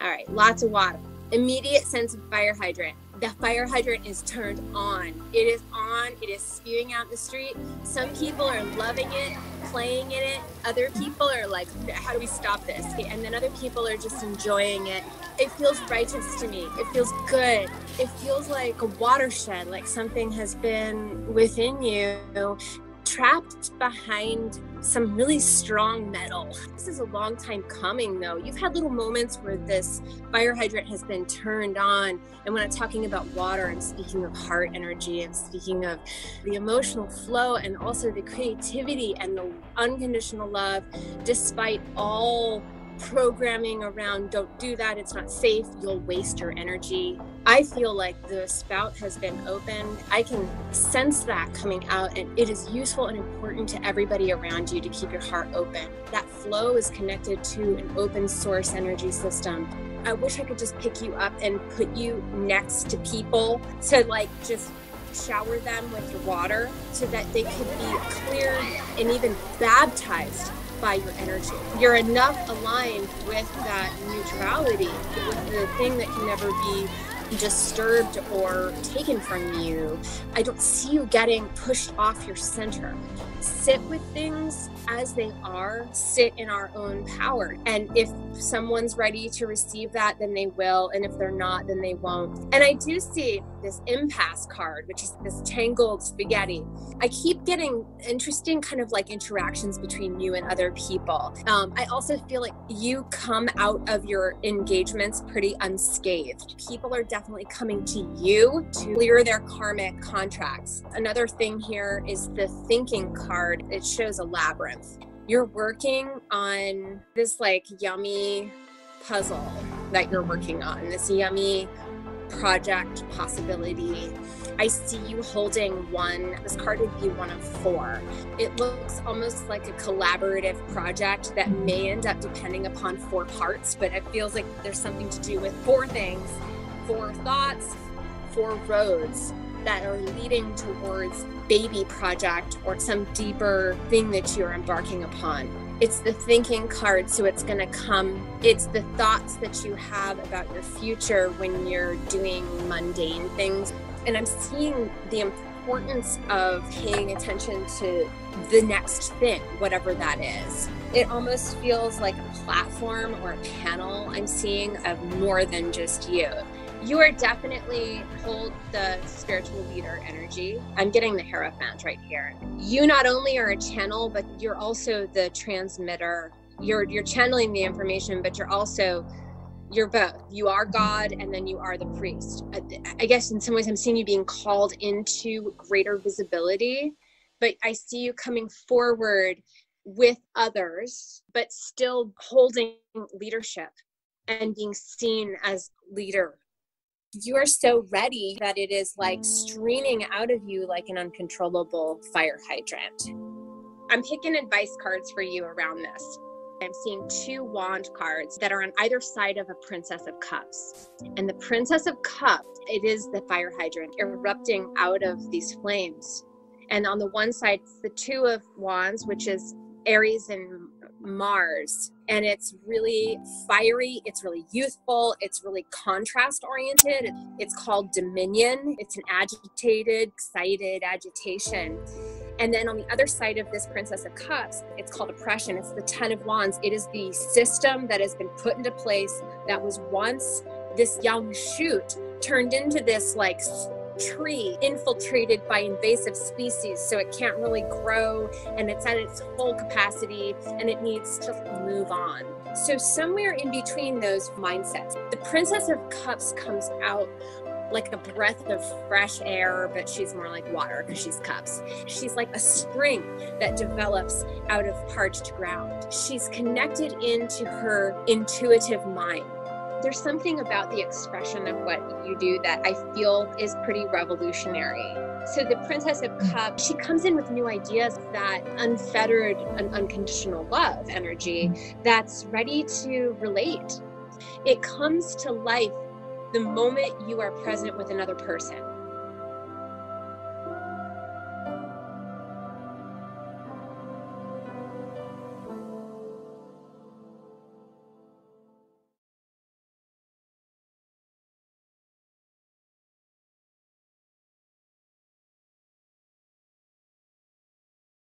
All right, lots of water. Immediate sense of fire hydrant. The fire hydrant is turned on. It is on. It is spewing out in the street. Some people are loving it, playing in it. Other people are like, how do we stop this? And then other people are just enjoying it. It feels righteous to me. It feels good. It feels like a watershed, like something has been within you trapped behind some really strong metal. This is a long time coming, though. You've had little moments where this fire hydrant has been turned on. And when I'm talking about water, I'm speaking of heart energy, I'm speaking of the emotional flow and also the creativity and the unconditional love, despite all programming around don't do that, it's not safe, you'll waste your energy. I feel like the spout has been opened. I can sense that coming out, and it is useful and important to everybody around you to keep your heart open. That flow is connected to an open source energy system. I wish I could just pick you up and put you next to people to like just shower them with water so that they could be cleared and even baptized by your energy. You're enough aligned with that neutrality, with the thing that can never be disturbed or taken from you. I don't see you getting pushed off your center. Sit with things as they are, sit in our own power. And if someone's ready to receive that, then they will. And if they're not, then they won't. And I do see this impasse card, which is this tangled spaghetti. I keep getting interesting kind of like interactions between you and other people. Um, I also feel like you come out of your engagements pretty unscathed. People are definitely coming to you to clear their karmic contracts. Another thing here is the thinking card, it shows a labyrinth. You're working on this like yummy puzzle that you're working on, this yummy project possibility. I see you holding one. This card would be one of four. It looks almost like a collaborative project that may end up depending upon four parts, but it feels like there's something to do with four things, four thoughts, four roads that are leading towards baby project or some deeper thing that you're embarking upon. It's the thinking card, so it's going to come. It's the thoughts that you have about your future when you're doing mundane things. And I'm seeing the importance of paying attention to the next thing, whatever that is. It almost feels like a platform or a panel I'm seeing of more than just you you are definitely hold the spiritual leader energy. I'm getting the Hierophant right here. You not only are a channel, but you're also the transmitter. You're you're channeling the information, but you're also you're both. You are God, and then you are the priest. I guess in some ways, I'm seeing you being called into greater visibility, but I see you coming forward with others, but still holding leadership and being seen as leader you are so ready that it is like streaming out of you like an uncontrollable fire hydrant. I'm picking advice cards for you around this. I'm seeing two wand cards that are on either side of a Princess of Cups. And the Princess of Cups, it is the fire hydrant erupting out of these flames. And on the one side, it's the Two of Wands, which is Aries and Mars and it's really fiery, it's really youthful, it's really contrast oriented. It's called Dominion. It's an agitated, excited agitation. And then on the other side of this Princess of Cups, it's called oppression. It's the Ten of Wands. It is the system that has been put into place that was once this young shoot turned into this like tree infiltrated by invasive species so it can't really grow and it's at its full capacity and it needs to move on. So, somewhere in between those mindsets, the Princess of Cups comes out like a breath of fresh air, but she's more like water because she's cups. She's like a spring that develops out of parched ground. She's connected into her intuitive mind there's something about the expression of what you do that I feel is pretty revolutionary. So the Princess of mm. Cups, she comes in with new ideas that unfettered and unconditional love energy mm. that's ready to relate. It comes to life the moment you are present with another person.